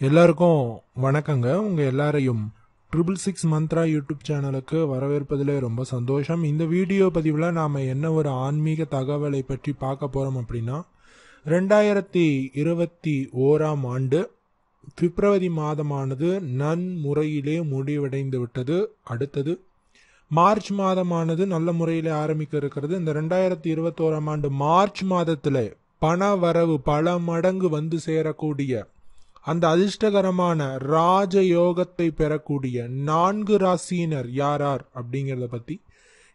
எல்லாருக்கும் வணக்கங்க. உங்கள் எல்லாரையும் ட்ரிபிள் சிக்ஸ் மந்த்ரா யூடியூப் சேனலுக்கு வரவேற்பதில் ரொம்ப சந்தோஷம். இந்த வீடியோ பதிவில் நாம் என்ன ஒரு ஆன்மீக தகவலை பற்றி பார்க்க போகிறோம் அப்படின்னா ரெண்டாயிரத்தி இருபத்தி ஓராம் ஆண்டு பிப்ரவரி மாதமானது நன்முறையிலே முடிவடைந்து விட்டது. அடுத்தது மார்ச் மாதமானது நல்ல முறையில் ஆரம்பிக்க இருக்கிறது இந்த ரெண்டாயிரத்தி இருபத்தோராம் ஆண்டு மார்ச் மாதத்தில் பண வரவு பல மடங்கு வந்து சேரக்கூடிய அந்த அதிர்ஷ்டகரமான ராஜயோகத்தை பெறக்கூடிய நான்கு ராசியினர் யாரார் அப்படிங்கிறத பற்றி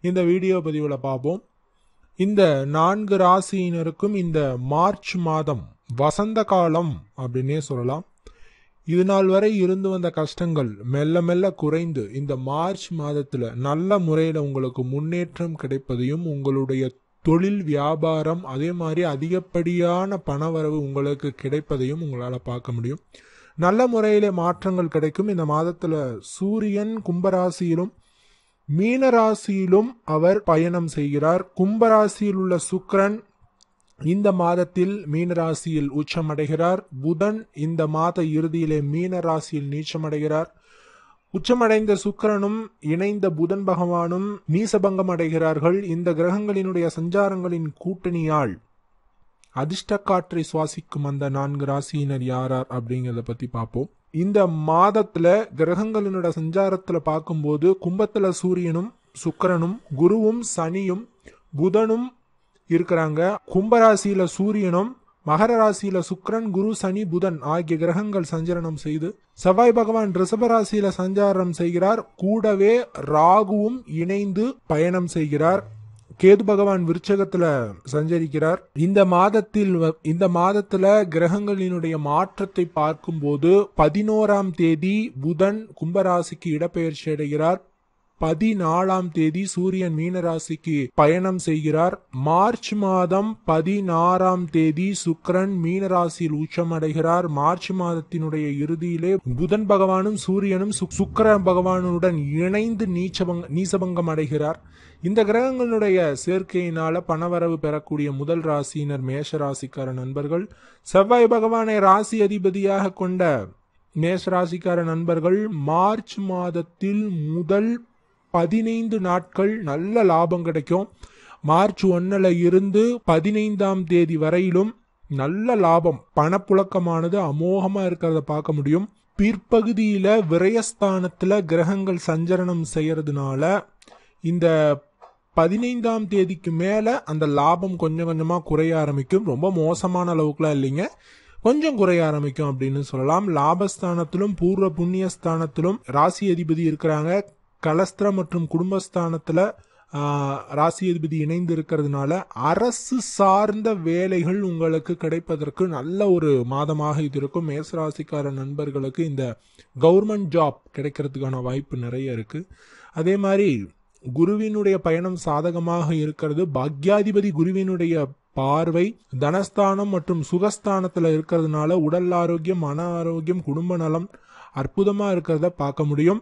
இந்த வீடியோ பதிவில் பார்ப்போம். இந்த நான்கு ராசியினருக்கும் இந்த மார்ச் மாதம் வசந்த காலம் அப்படின்னே சொல்லலாம். இது நாள் வரை இருந்து வந்த கஷ்டங்கள் மெல்ல மெல்ல குறைந்து இந்த மார்ச் மாதத்தில் நல்ல முறையில் உங்களுக்கு முன்னேற்றம் கிடைப்பதையும் உங்களுடைய தொழில் வியாபாரம் அதே மாதிரி அதிகப்படியான பணவரவு உங்களுக்கு கிடைப்பதையும் உங்களால் பார்க்க முடியும். நல்ல முறையிலே மாற்றங்கள் கிடைக்கும். இந்த மாதத்துல சூரியன் கும்பராசியிலும் மீனராசியிலும் அவர் பயணம் செய்கிறார். கும்பராசியில் உள்ள சுக்ரன் இந்த மாதத்தில் மீனராசியில் உச்சமடைகிறார். புதன் இந்த மாத இறுதியிலே மீனராசியில் நீச்சமடைகிறார். உச்சமடைந்த சுக்கிரனும் இணைந்த புதன் பகவானும் நீசபங்கம் அடைகிறார்கள். இந்த கிரகங்களினுடைய சஞ்சாரங்களின் கூட்டணியால் அதிர்ஷ்ட காற்றை சுவாசிக்கும் அந்த நான்கு ராசியினர் யாரார் அப்படிங்கிறத பத்தி பார்ப்போம். இந்த மாதத்துல கிரகங்களினோட சஞ்சாரத்துல பார்க்கும்போது கும்பத்துல சூரியனும் சுக்கிரனும் குருவும் சனியும் புதனும் இருக்கிறாங்க. கும்பராசியில சூரியனும் மகர ராசியில சுக்ரன் குரு சனி புதன் ஆகிய கிரகங்கள் சஞ்சரணம் செய்து செவ்வாய் பகவான் ரிஷபராசியில சஞ்சாரம் செய்கிறார். கூடவே ராகுவும் இணைந்து பயணம் செய்கிறார். கேது பகவான் விருச்சகத்துல சஞ்சரிக்கிறார். இந்த மாதத்தில் வ- இந்த மாதத்துல கிரகங்களினுடைய மாற்றத்தை பார்க்கும்போது பதினோராம் தேதி புதன் கும்பராசிக்கு இடப்பெயர்ச்சி அடைகிறார். பதினாலாம் தேதி சூரியன் மீனராசிக்கு பயணம் செய்கிறார். மார்ச் மாதம் பதினாறாம் தேதி சுக்கரன் மீனராசியில் உச்சமடைகிறார். மார்ச் மாதத்தினுடைய இறுதியிலே புதன் பகவானும் சூரியனும் சுக்- பகவானுடன் இணைந்து நீச்சபங்க நீசபங்கம் அடைகிறார். இந்த கிரகங்களுடைய சேர்க்கையினால பணவரவு பெறக்கூடிய முதல் ராசியினர் மேஷ ராசிக்கார நண்பர்கள். செவ்வாய் பகவானை ராசி அதிபதியாக கொண்ட மேஷராசிக்கார நண்பர்கள். மார்ச் மாதத்தில் முதல் பதினைந்து நாட்கள் நல்ல லாபம் கிடைக்கும். மார்ச் ஒன்னில் இருந்து பதினைந்தாம் தேதி வரையிலும் நல்ல லாபம் பணப்புழக்கமானது அமோகமாக இருக்கிறத பார்க்க முடியும். பிற்பகுதியில் விரயஸ்தானத்தில் கிரகங்கள் சஞ்சரணம் செய்கிறதுனால இந்த பதினைந்தாம் தேதிக்கு மேலே அந்த லாபம் கொஞ்சம் கொஞ்சமாக குறைய ஆரம்பிக்கும். ரொம்ப மோசமான அளவுக்குலாம் இல்லைங்க. கொஞ்சம் குறைய ஆரம்பிக்கும் அப்படின்னு சொல்லலாம். லாபஸ்தானத்திலும் பூர்வ புண்ணியஸ்தானத்திலும் ராசி அதிபதி இருக்கிறாங்க. கலஸ்திர மற்றும் குடும்பஸ்தானத்துல ராசி அதிபதி இணைந்து இருக்கிறதுனால அரசு சார்ந்த வேலைகள் உங்களுக்கு கிடைப்பதற்கு நல்ல ஒரு மாதமாக இது இருக்கும். மேசராசிக்கார நண்பர்களுக்கு இந்த கவர்மெண்ட் ஜாப் கிடைக்கிறதுக்கான வாய்ப்பு நிறைய இருக்கு. அதே மாதிரி குருவினுடைய பயணம் சாதகமாக இருக்கிறது. பாக்யாதிபதி குருவினுடைய பார்வை தனஸ்தானம் மற்றும் சுகஸ்தானத்தில் இருக்கிறதுனால உடல் ஆரோக்கியம் மன ஆரோக்கியம் குடும்ப நலம் அற்புதமாக இருக்கிறத பார்க்க முடியும்.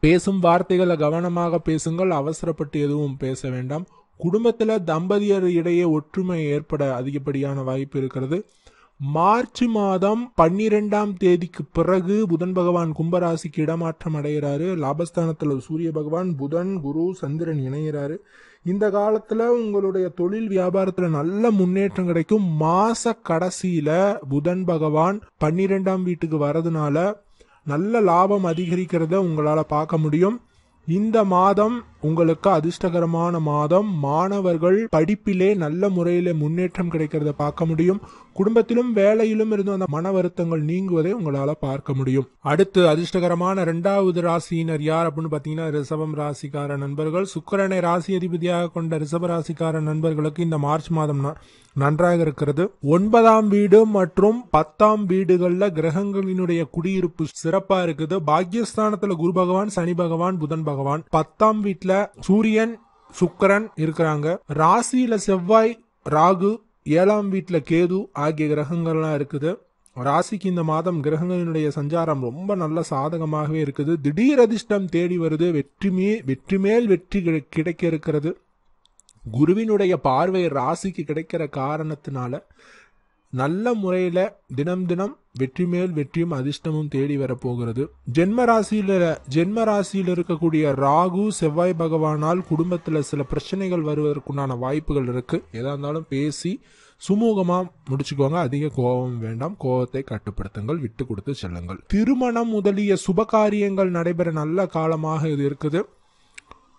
பேசும் வார்த்தைகளை கவனமாக பேசுங்கள் அவசரப்பட்டு எதுவும் பேச வேண்டாம். குடும்பத்தில் தம்பதியர் இடையே ஒற்றுமை ஏற்பட அதிகப்படியான வாய்ப்பு இருக்கிறது. மார்ச் மாதம் பன்னிரெண்டாம் தேதிக்கு பிறகு புதன் பகவான் கும்பராசிக்கு இடமாற்றம் அடைகிறாரு. லாபஸ்தானத்தில் சூரிய பகவான் புதன் குரு சந்திரன் இணைகிறாரு இந்த காலத்தில் உங்களுடைய தொழில் வியாபாரத்தில் நல்ல முன்னேற்றம் கிடைக்கும். மாச கடைசியில புதன் பகவான் பன்னிரெண்டாம் வீட்டுக்கு வரதுனால நல்ல லாபம் அதிகரிக்கிறத உங்களால் பார்க்க முடியும். இந்த மாதம் உங்களுக்கு அதிர்ஷ்டகரமான மாதம். மாணவர்கள் படிப்பிலே நல்ல முறையில் முன்னேற்றம் கிடைக்கிறத பார்க்க முடியும். குடும்பத்திலும் வேலையிலும் இருந்து அந்த மன வருத்தங்கள் நீங்குவதை உங்களால பார்க்க முடியும். அடுத்து அதிர்ஷ்டகரமான இரண்டாவது ராசியினர் யார் அப்படின்னு பாத்தீங்கன்னா ரிசவம் ராசிக்கார நண்பர்கள். சுக்கிரனை ராசி அதிபதியாக கொண்ட ரிசவ ராசிக்கார நண்பர்களுக்கு இந்த மார்ச் மாதம் நன்றாக இருக்கிறது. ஒன்பதாம் வீடு மற்றும் பத்தாம் வீடுகள்ல கிரகங்களினுடைய குடியிருப்பு சிறப்பா இருக்குது. பாக்யஸ்தானத்துல குரு பகவான் சனி பகவான் புதன் பகவான். பத்தாம் வீட்டில் சூரியன் சுக்கரன் இருக்கிறாங்க. ராசியில செவ்வாய் ராகு ஏழாம் வீட்டில் கேது ஆகிய கிரகங்கள்லாம் இருக்குது. ராசிக்கு இந்த மாதம் கிரகங்களினுடைய சஞ்சாரம் ரொம்ப நல்ல சாதகமாகவே இருக்குது. திடீர் அதிர்ஷ்டம் தேடி வருது. வெற்றி மே வெற்றி மேல் வெற்றி கிடை- கிடைக்க இருக்கிறது. குருவினுடைய பார்வை ராசிக்கு கிடைக்கிற காரணத்தினால நல்ல முறையில் தினம் தினம் வெற்றி மேல் வெற்றியும் அதிர்ஷ்டமும் தேடி வரப்போகிறது. ஜென்ம ராசியில ஜென்ம ராசியில் இருக்கக்கூடிய ராகு செவ்வாய் பகவானால் குடும்பத்தில் சில பிரச்சனைகள் வருவதற்குண்டான வாய்ப்புகள் இருக்கு. எதா இருந்தாலும் பேசி சுமூகமாக முடிச்சுக்கோங்க. அதிக கோபம் வேண்டாம். கோபத்தை கட்டுப்படுத்துங்கள். விட்டு கொடுத்து செல்லுங்கள். திருமணம் முதலிய சுப காரியங்கள் நடைபெற நல்ல காலமாக இது இருக்குது.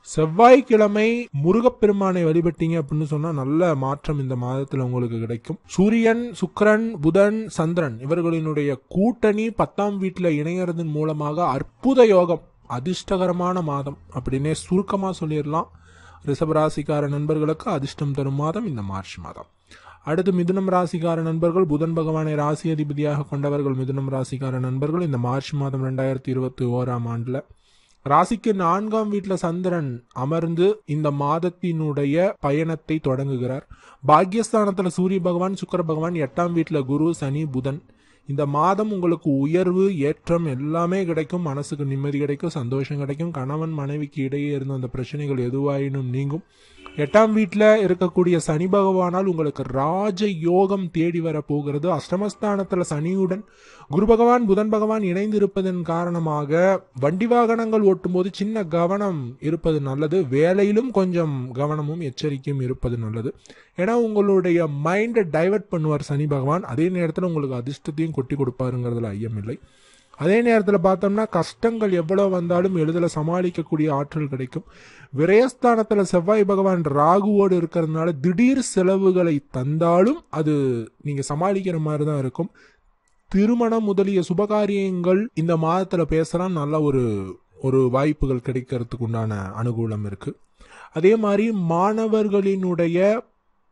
செவ்வாய்க்கிழமை முருகப்பெருமானை வழிபட்டீங்க அப்படின்னு சொன்னா நல்ல மாற்றம் இந்த மாதத்துல உங்களுக்கு கிடைக்கும். சூரியன் சுக்கரன் புதன் சந்திரன் இவர்களினுடைய கூட்டணி பத்தாம் வீட்டுல இணையறதன் மூலமாக அற்புத யோகம் அதிர்ஷ்டகரமான மாதம் அப்படின்னே சுருக்கமா சொல்லிடலாம். ரிஷபராசிக்கார நண்பர்களுக்கு அதிர்ஷ்டம் தரும் மாதம் இந்த மார்ச் மாதம். அடுத்து மிதுனம் ராசிக்கார நண்பர்கள் புதன் பகவானை ராசி அதிபதியாக கொண்டவர்கள் மிதுனம் ராசிக்கார நண்பர்கள் இந்த மார்ச் மாதம் ரெண்டாயிரத்தி இருபத்தி ஓராம் ஆண்டுல. ராசிக்கு நான்காம் வீட்டுல சந்திரன் அமர்ந்து இந்த மாதத்தினுடைய பயணத்தை தொடங்குகிறார். பாக்யஸ்தானத்துல சூரிய பகவான் சுக்கர பகவான் எட்டாம் வீட்டுல குரு சனி புதன். இந்த மாதம் உங்களுக்கு உயர்வு ஏற்றம் எல்லாமே கிடைக்கும் மனசுக்கு நிம்மதி கிடைக்கும் சந்தோஷம் கிடைக்கும் கணவன் மனைவிக்கு இடையே இருந்த அந்த பிரச்சனைகள் எதுவாயினும் நீங்கும். எட்டாம் வீட்டில் இருக்கக்கூடிய சனி பகவானால் உங்களுக்கு ராஜ யோகம் தேடி வர போகிறது அஷ்டமஸ்தானத்தில் சனியுடன் குரு பகவான் புதன் பகவான் இணைந்திருப்பதன் காரணமாக வண்டி வாகனங்கள் ஓட்டும்போது சின்ன கவனம் இருப்பது நல்லது. வேலையிலும் கொஞ்சம் கவனமும் எச்சரிக்கையும் இருப்பது நல்லது. ஏன்னா உங்களுடைய மைண்டை டைவர்ட் பண்ணுவார் சனி பகவான். அதே நேரத்தில் உங்களுக்கு அதிர்ஷ்டத்தையும் கொட்டி கொடுப்பாருங்கிறதுல ஐயமில்லை அதே நேரத்தில் பார்த்தோம்னா கஷ்டங்கள் எவ்வளோ வந்தாலும் எளிதில் சமாளிக்கக்கூடிய ஆற்றல் கிடைக்கும். விரயஸ்தானத்தில் செவ்வாய் பகவான் ராகுவோடு இருக்கிறதுனால திடீர் செலவுகளை தந்தாலும் அது நீங்கள் சமாளிக்கிற மாதிரி தான் இருக்கும். திருமணம் முதலிய சுபகாரியங்கள் இந்த மாதத்தில் பேசலாம் நல்ல ஒரு ஒரு வாய்ப்புகள் கிடைக்கிறதுக்கு உண்டான அனுகூலம் இருக்குது அதே மாதிரி மாணவர்களினுடைய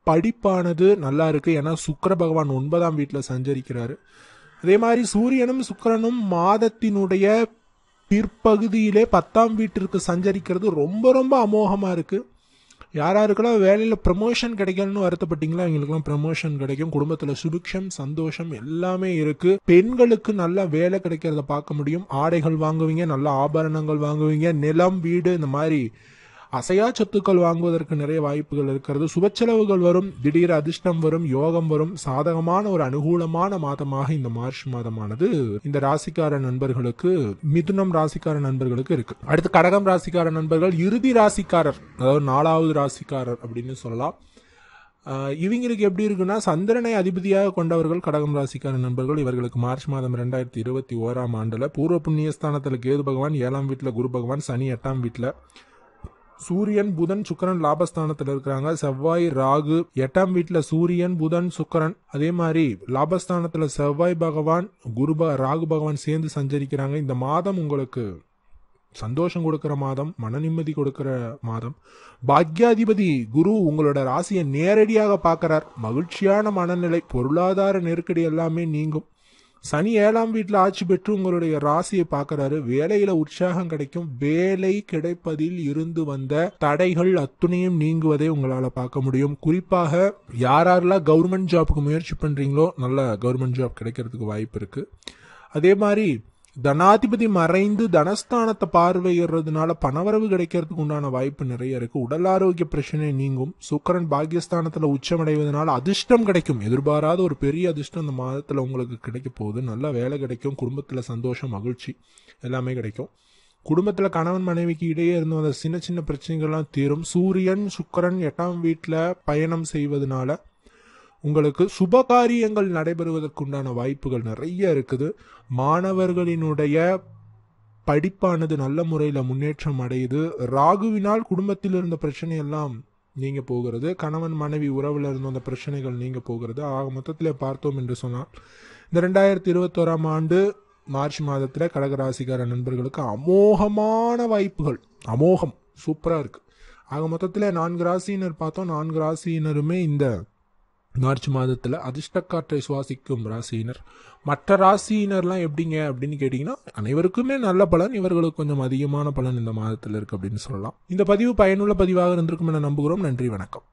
படிப்பானது நல்லா இருக்குது ஏன்னா சுக்கர பகவான் ஒன்பதாம் வீட்டில் சஞ்சரிக்கிறாரு. அதே மாதிரி சூரியனும் சுக்கரனும் மாதத்தினுடைய பிற்பகுதியிலே பத்தாம் வீட்டிற்கு சஞ்சரிக்கிறது ரொம்ப ரொம்ப அமோகமாக இருக்குது யாராருக்கெல்லாம் வேலையில் ப்ரமோஷன் கிடைக்கணும்னு வருத்தப்பட்டீங்களா? எங்களுக்குலாம் ப்ரமோஷன் கிடைக்கும். குடும்பத்தில் சுபிக்ஷம் சந்தோஷம் எல்லாமே இருக்குது பெண்களுக்கு நல்லா வேலை கிடைக்கிறத பார்க்க முடியும். ஆடைகள் வாங்குவீங்க நல்ல ஆபரணங்கள் வாங்குவீங்க நிலம் வீடு இந்த மாதிரி அசையா சொத்துக்கள் வாங்குவதற்கு நிறைய வாய்ப்புகள் இருக்கிறது. சுபச்செலவுகள் வரும் திடீர் அதிர்ஷ்டம் வரும் யோகம் வரும். சாதகமான ஒரு அனுகூலமான மாதமாக இந்த மார்ச் மாதமானது இந்த ராசிக்கார நண்பர்களுக்கு மிதுனம் ராசிக்கார நண்பர்களுக்கு இருக்கு. அடுத்து கடகம் ராசிக்கார நண்பர்கள் இறுதி ராசிக்காரர் அதாவது நாலாவது ராசிக்காரர் அப்படின்னு சொல்லலாம். இவங்களுக்கு எப்படி இருக்குன்னா சந்திரனை அதிபதியாக கொண்டவர்கள் கடகம் ராசிக்கார நண்பர்கள். இவர்களுக்கு மார்ச் மாதம் ரெண்டாயிரத்தி இருபத்தி ஓராம் ஆண்டுல பூர்வ புண்ணியஸ்தானத்தில் கேது பகவான் ஏழாம் வீட்டில் குரு பகவான் சனி எட்டாம் வீட்டில் சூரியன் புதன் சுக்கரன் லாபஸ்தானத்தில் இருக்கிறாங்க. செவ்வாய் ராகு எட்டாம் வீட்டில் சூரியன் புதன் சுக்கரன். அதே மாதிரி லாபஸ்தானத்தில் செவ்வாய் பகவான் குரு ராகு பகவான் சேர்ந்து சஞ்சரிக்கிறாங்க. இந்த மாதம் உங்களுக்கு சந்தோஷம் கொடுக்கிற மாதம் மன நிம்மதி கொடுக்கிற மாதம். பாக்யாதிபதி குரு உங்களோட ராசியை நேரடியாக பார்க்கிறார். மகிழ்ச்சியான மனநிலை பொருளாதார நெருக்கடி எல்லாமே நீங்கும். சனி ஏழாம் வீட்டில் ஆட்சி பெற்று உங்களுடைய ராசியை பார்க்கறாரு. வேலையில உற்சாகம் கிடைக்கும். வேலை கிடைப்பதில் இருந்து வந்த தடைகள் அத்துணையும் நீங்குவதை உங்களால பார்க்க முடியும். குறிப்பாக யாரெல்லாம் கவர்மெண்ட் ஜாப்க்கு முயற்சி பண்றீங்களோ நல்ல கவர்மெண்ட் ஜாப் கிடைக்கிறதுக்கு வாய்ப்பு இருக்கு. அதே மாதிரி தனாதிபதி மறைந்து தனஸ்தானத்தை பார்வையிடுறதுனால பணவரவு கிடைக்கிறதுக்கு உண்டான வாய்ப்பு நிறைய இருக்கு. உடல் ஆரோக்கிய பிரச்சனை நீங்கும். சுக்கரன் பாக்கியஸ்தானத்துல உச்சமடைவதனால அதிர்ஷ்டம் கிடைக்கும். எதிர்பாராத ஒரு பெரிய அதிர்ஷ்டம் இந்த மாதத்துல உங்களுக்கு கிடைக்க போகுது. நல்ல வேலை கிடைக்கும். குடும்பத்துல சந்தோஷம் மகிழ்ச்சி எல்லாமே கிடைக்கும். குடும்பத்துல கணவன் மனைவிக்கு இடையே இருந்த அந்த சின்ன சின்ன பிரச்சனைகள்லாம் தீரும். சூரியன் சுக்கரன் எட்டாம் வீட்டுல பயணம் செய்வதனால உங்களுக்கு சுப காரியங்கள் நடைபெறுவதற்குண்டான வாய்ப்புகள் நிறைய இருக்குது. மாணவர்களினுடைய படிப்பானது நல்ல முறையில் முன்னேற்றம் அடையுது. ராகுவினால் குடும்பத்தில் இருந்த பிரச்சனையெல்லாம் நீங்கள் நீங்க போகிறது. கணவன் மனைவி உறவுல இருந்த அந்த பிரச்சனைகள் நீங்க போகிறது. ஆக மொத்தத்தில் பார்த்தோம் என்று சொன்னால் இந்த ரெண்டாயிரத்தி இருபத்தோராம் ஆண்டு மார்ச் மாதத்தில் கடகராசிக்கார நண்பர்களுக்கு அமோகமான வாய்ப்புகள். அமோகம் சூப்பராக இருக்கு. ஆக மொத்தத்தில் நான்கு ராசியினர் பார்த்தோம். நான்கு ராசியினருமே இந்த மார்ச் மாதத்தில் அதிர்ஷ்டக்காற்றை சுவாசிக்கும் ராசியினர். மற்ற ராசியினர்லாம் எப்படிங்க அப்படின்னு கேட்டிங்கன்னா அனைவருக்குமே நல்ல பலன் இவர்களுக்கு கொஞ்சம் அதிகமான பலன் இந்த மாதத்தில் இருக்குது அப்படின்னு சொல்லலாம். இந்த பதிவு பயனுள்ள பதிவாக இருந்திருக்கும் என நம்புகிறோம். நன்றி வணக்கம்.